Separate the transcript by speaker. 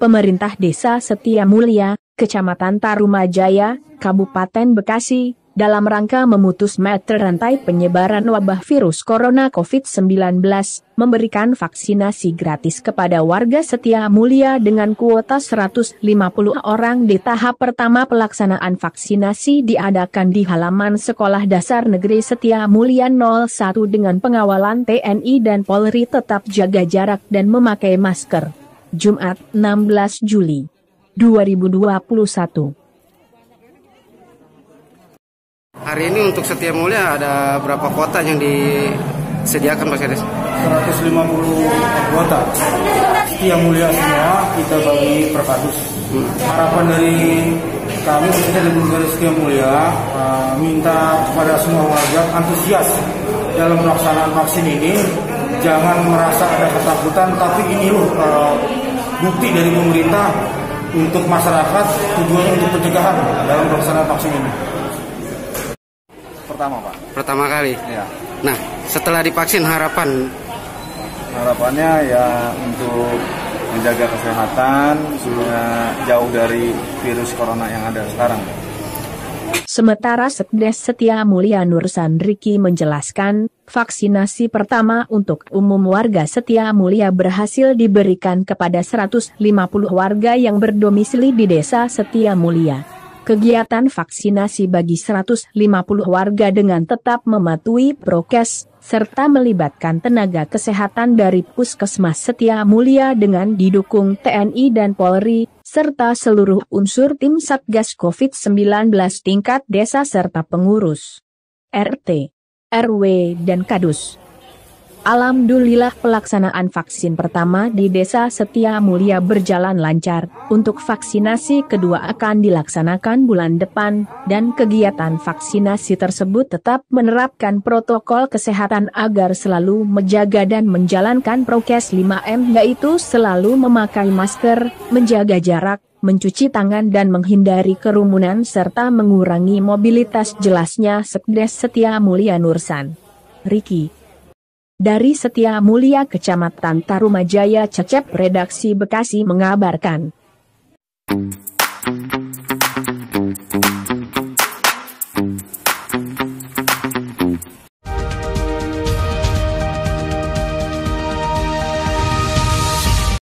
Speaker 1: pemerintah desa Setia Mulia, Kecamatan Tarumajaya, Kabupaten Bekasi, dalam rangka memutus mata rantai penyebaran wabah virus corona COVID-19, memberikan vaksinasi gratis kepada warga Setia Mulia dengan kuota 150 orang di tahap pertama pelaksanaan vaksinasi diadakan di halaman Sekolah Dasar Negeri Setia Mulia 01 dengan pengawalan TNI dan Polri tetap jaga jarak dan memakai masker. Jumat 16 Juli 2021
Speaker 2: Hari ini untuk Setia Mulia ada berapa kuota yang disediakan Mas Edes?
Speaker 3: 150 kuota. Setia Mulia semua kita bagi per kardus. Hmm. Harapan dari kami khususnya dari Setia Mulia uh, minta kepada semua warga antusias dalam pelaksanaan vaksin ini. Jangan merasa ada ketakutan, tapi ini loh uh, bukti dari pemerintah untuk masyarakat tujuannya untuk pencegahan dalam pelaksanaan vaksin ini
Speaker 2: pertama Pak? Pertama kali? Ya. Nah, setelah divaksin harapan?
Speaker 3: Harapannya ya untuk menjaga kesehatan supaya jauh dari virus corona yang ada sekarang.
Speaker 1: Sementara Sekdes Setia Mulia Nur Sandriki menjelaskan, vaksinasi pertama untuk umum warga Setia Mulia berhasil diberikan kepada 150 warga yang berdomisili di Desa Setia Mulia. Kegiatan vaksinasi bagi 150 warga dengan tetap mematuhi prokes, serta melibatkan tenaga kesehatan dari Puskesmas Setia Mulia dengan didukung TNI dan Polri, serta seluruh unsur tim Satgas COVID-19 tingkat desa serta pengurus, RT, RW, dan Kadus. Alhamdulillah pelaksanaan vaksin pertama di Desa Setia Mulia berjalan lancar. Untuk vaksinasi kedua akan dilaksanakan bulan depan, dan kegiatan vaksinasi tersebut tetap menerapkan protokol kesehatan agar selalu menjaga dan menjalankan prokes 5M yaitu selalu memakai masker, menjaga jarak, mencuci tangan dan menghindari kerumunan serta mengurangi mobilitas jelasnya Sekdes Setia Mulia Nursan. Riki dari Setia Mulia Kecamatan Tarumajaya Cecep Redaksi Bekasi mengabarkan.